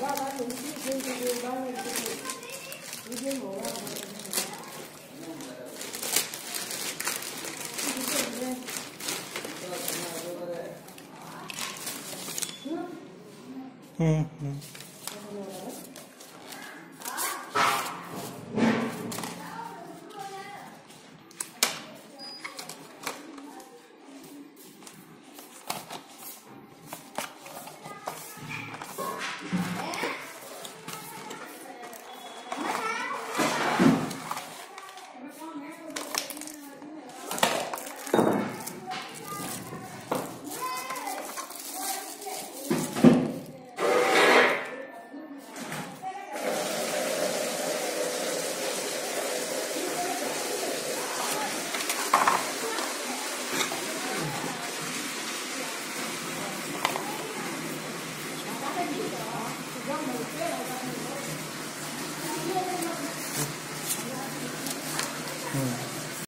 大家有时间就是咱们就是时间有了，嗯嗯。嗯。